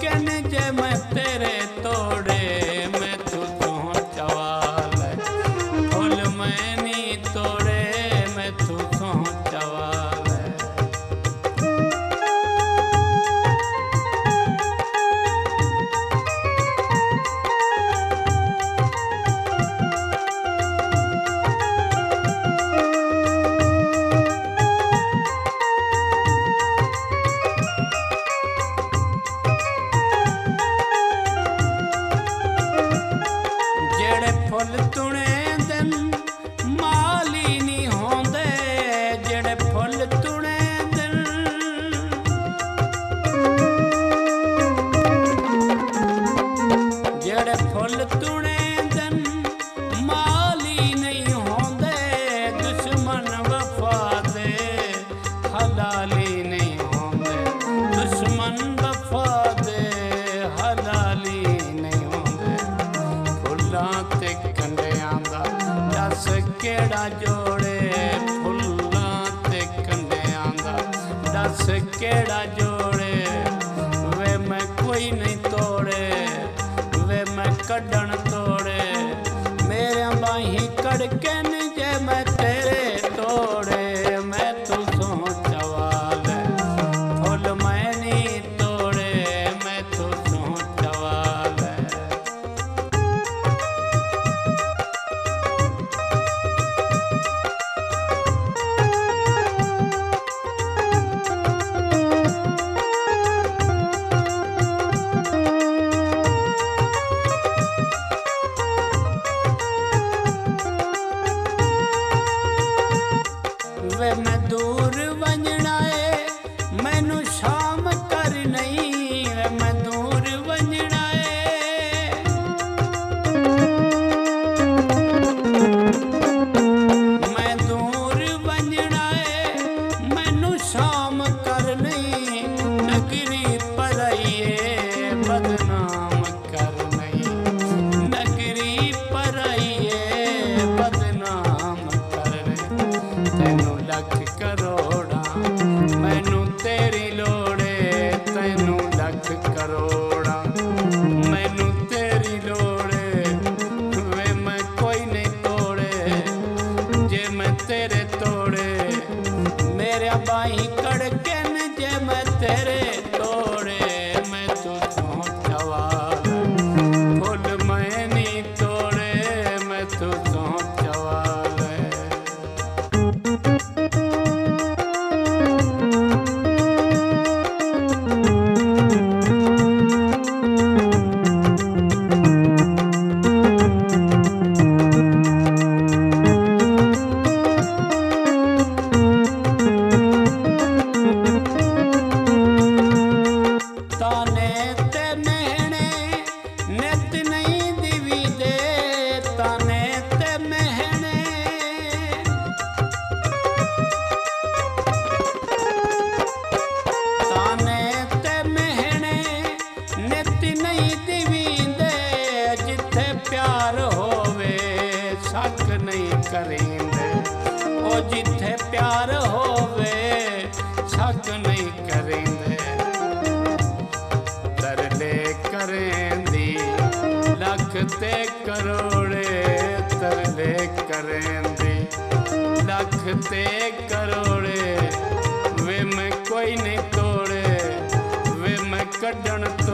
can हलाली नहीं होंगे। दुश्मन वफा दे, हलाली नहीं होंगे। फुल्ला कंडे आंदा दस केड़ा जोड़े। फुल्ला कंडे आंदा दस केड़ा जोड़े। वे मैं कोई नहीं तोड़े, वे मैं कढ़ण तोड़े। मेरे बाही कड़के ने जे मैं बाई कड़के न जे मैं तेरे करेंदी। लख ते करोड़े तरले करेंदी। लख ते करोड़े, वे मैं कोई नहीं तोड़े। वे मैं कढ़ण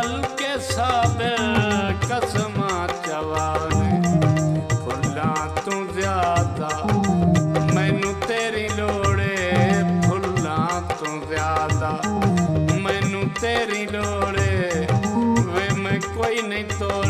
फल के साथ कसमा चवाने फुला तू ज्यादा मैनू तेरी लोड़े फुला तू ज्यादा मैनू तेरी लोड़े वे मैं कोई नहीं तोड़